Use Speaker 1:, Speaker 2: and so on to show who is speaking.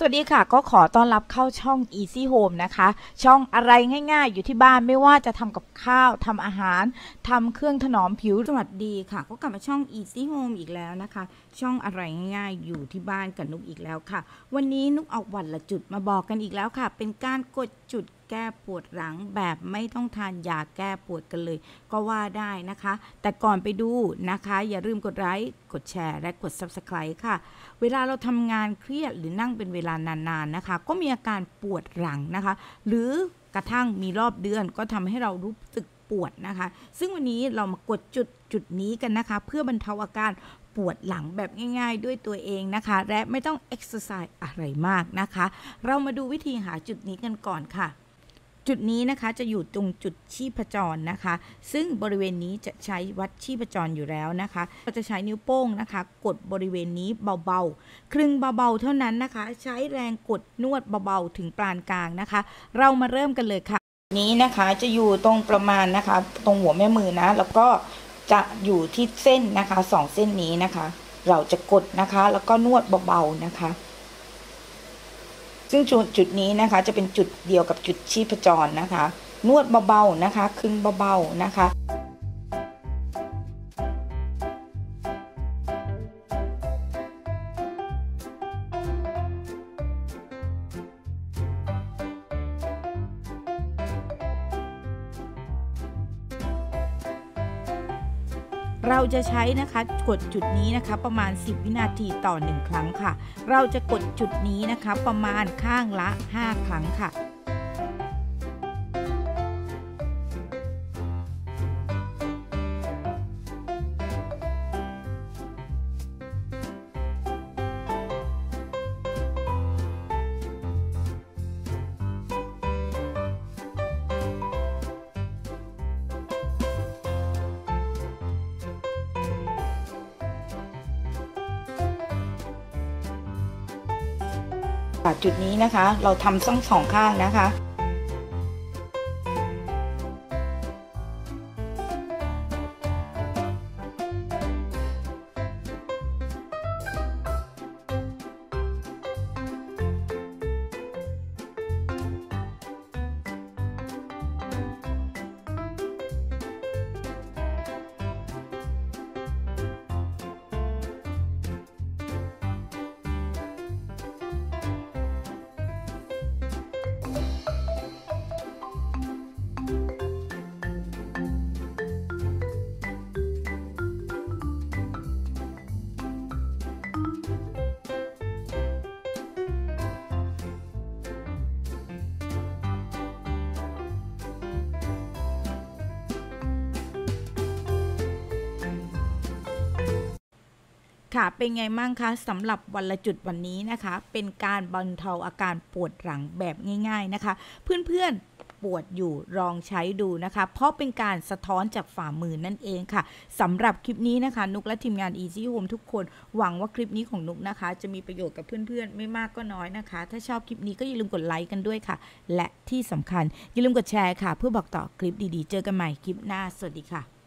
Speaker 1: สวัสดีค่ะ ก็ขอต้อนรับเข้าช่อง Easy Home นะคะ ช่องอะไรง่ายๆ อยู่ที่บ้านไม่ว่าจะทำกับข้าวทำอาหารทำเครื่องถนอมผิว สวัสดีค่ะ ก็กลับมาช่อง Easy Home อีกแล้วนะคะ ช่องอะไรง่ายๆ อยู่ที่บ้านกับนุกอีกแล้วค่ะ วันนี้นุกเอาวันละจุดมาบอกกันอีกแล้วค่ะ เป็นการกดจุด แก้ปวดหลังแบบไม่ต้องทานยาแก้ปวดกันเลย ก็ว่าได้นะคะ แต่ก่อนไปดูนะคะ อย่าลืมกดไลค์กดแชร์และกด Subscribe ค่ะ เวลาเราทำงานเครียดหรือนั่งเป็นเวลานานๆนะคะ ก็มีอาการปวดหลังนะคะ หรือกระทั่งมีรอบเดือนก็ทำให้เรารู้สึกปวดนะคะ ซึ่งวันนี้เรามากดจุดจุดนี้กันนะคะ เพื่อบรรเทาอาการปวดหลังแบบง่าย ๆ ด้วยตัวเองนะคะ และไม่ต้องเอ็กซ์ไซส์อะไรมากนะคะ เรามาดูวิธีหาจุดนี้กันก่อนค่ะ จุดนี้นะคะจะอยู่ตรงจุดชีพจรนะคะ ซึ่งบริเวณนี้จะใช้วัดชีพจรอยู่แล้วนะคะเราจะใช้นิ้วโป้งนะคะ กดบริเวณนี้เบาๆ ครึ่งเบาๆ เท่านั้นนะคะ ใช้แรงกดนวดเบาๆ ถึงปานกลางนะคะ เรามาเริ่มกันเลยค่ะนี้นะคะจะอยู่ตรงประมาณนะคะ ตรงหัวแม่มือนะ แล้วก็จะอยู่ที่เส้นนะคะสองเส้นนี้นะคะ เราจะกดนะคะ แล้วก็นวดเบาๆนะคะ ซึ่งจุดนี้นะคะจะเป็นจุดเดียวกับจุดชีพจรนะคะ นวดเบาๆนะคะ คึงเบาๆนะคะ เราจะใช้นะคะกดจุดนี้นะคะประมาณ 10 วินาทีต่อ 1 ครั้งค่ะ เราจะกดจุดนี้นะคะประมาณข้างละ 5 ครั้งค่ะ จุดนี้นะคะ เราทำทั้งสองข้างนะคะ ค่ะ เป็นไงมั่งคะสำหรับวันละจุดวันนี้นะคะ เป็นการบรรเทาอาการปวดหลังแบบง่าย ๆนะคะ เพื่อนๆปวดอยู่ลองใช้ดูนะคะ เพราะเป็นการสะท้อนจากฝ่ามือนั่นเองค่ะสำหรับคลิปนี้นะคะ นุกและทีมงาน Easy Home ทุกคนหวังว่าคลิปนี้ของนุกนะคะ จะมีประโยชน์กับเพื่อนๆ ไม่มากก็น้อยนะคะ ถ้าชอบคลิปนี้ก็อย่าลืมกดไลค์กันด้วยค่ะ และที่สำคัญอย่าลืมกดแชร์ค่ะ เพื่อบอกต่อคลิปดีๆ เจอกันใหม่คลิปหน้าสวัสดีค่ะ